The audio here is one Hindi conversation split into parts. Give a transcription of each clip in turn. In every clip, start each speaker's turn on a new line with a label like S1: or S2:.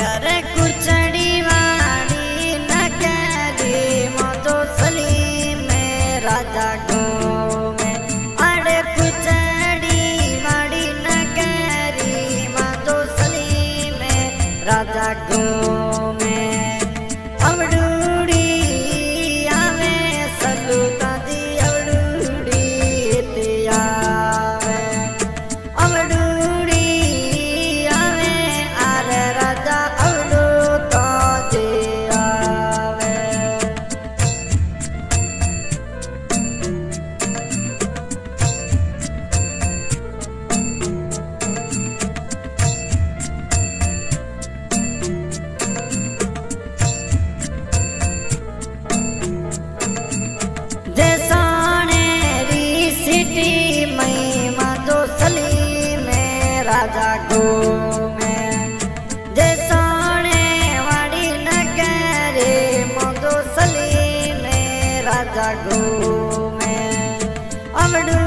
S1: प्यार गढ़ो में अमडू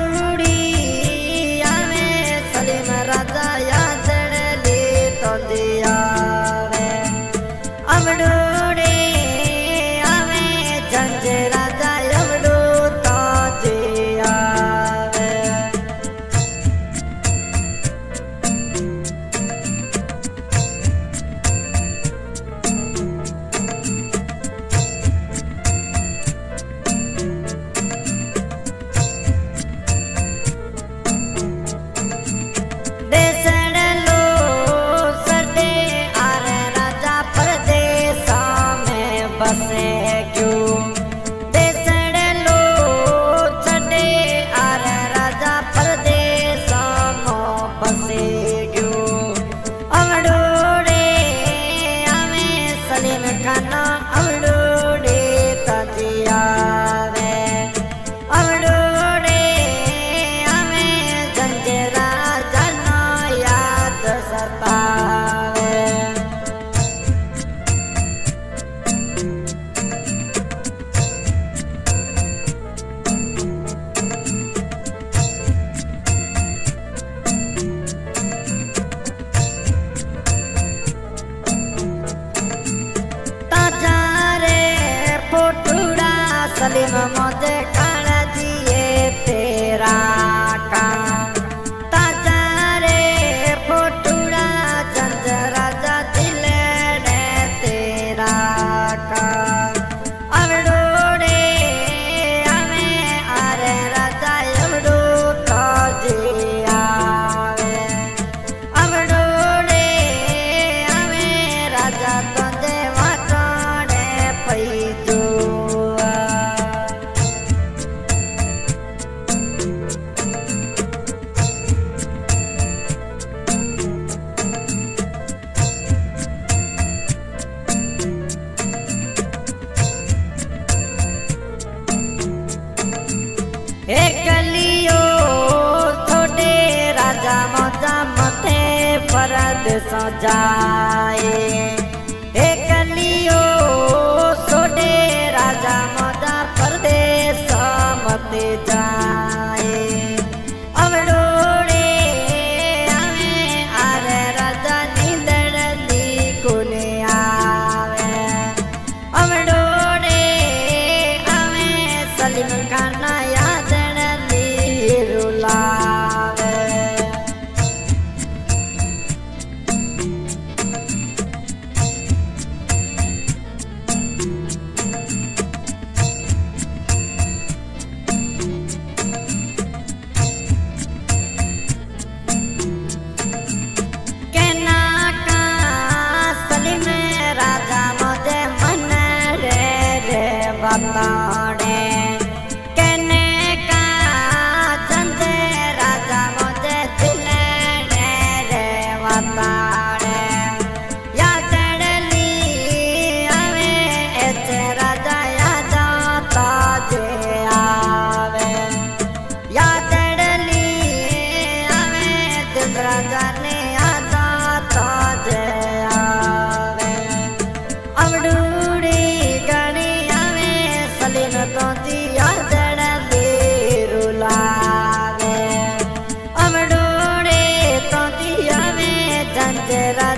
S1: सजाए। será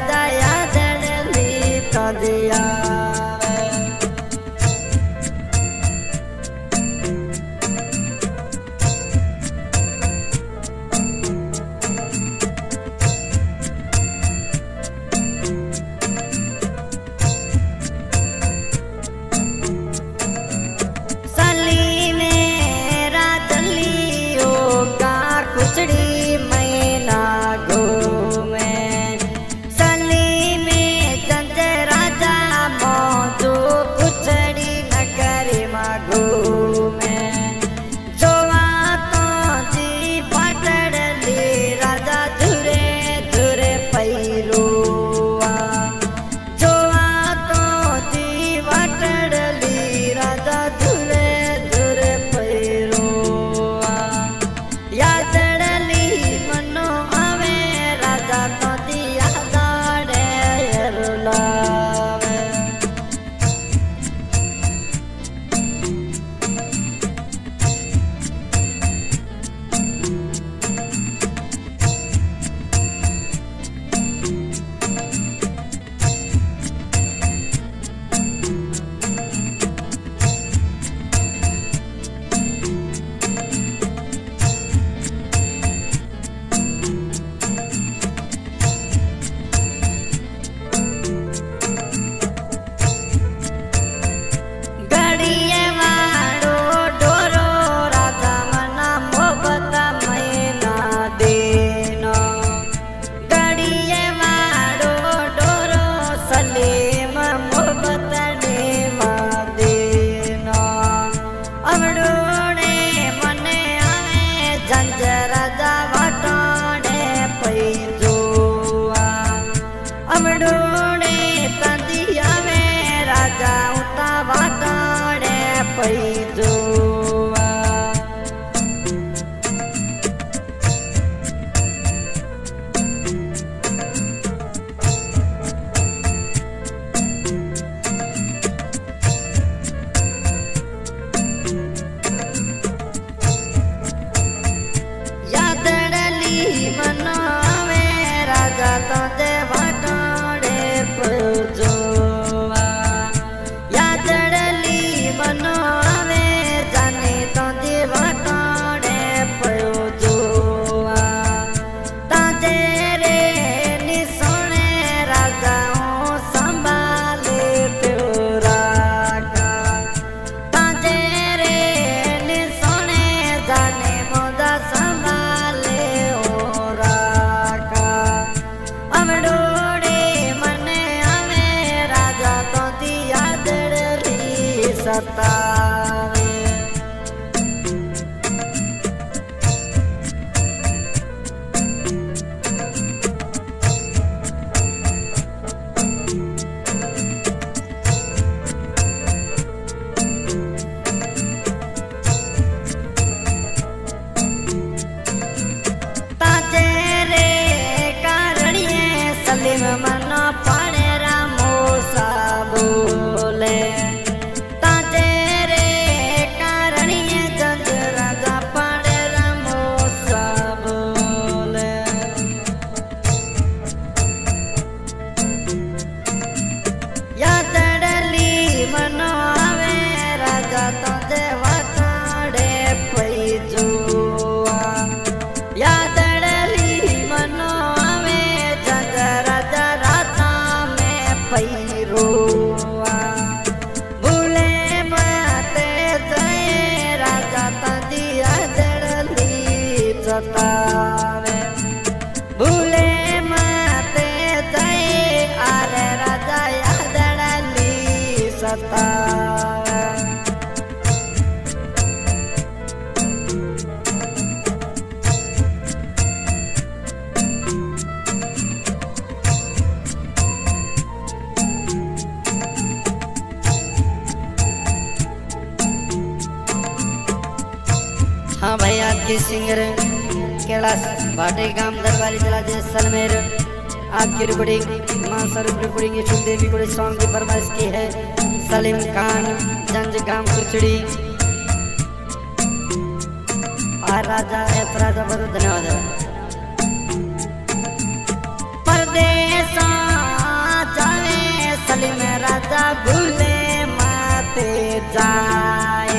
S1: सतावे भूले माते जाए आरे राजा यादड़ली सतावे हाँ भाई आपके सिंगर कैलाश बाटे गाम दरबारी जिला जैसलमेर आपकी रिकॉर्डिंग मानसर रिकॉर्डिंग यशु देवी को सॉन्ग की फरमाइश की है सलीम खान जंज गाम कुचड़ी और राजा एस राजा बहुत धन्यवाद परदेश सलीम राजा भूले माते जाए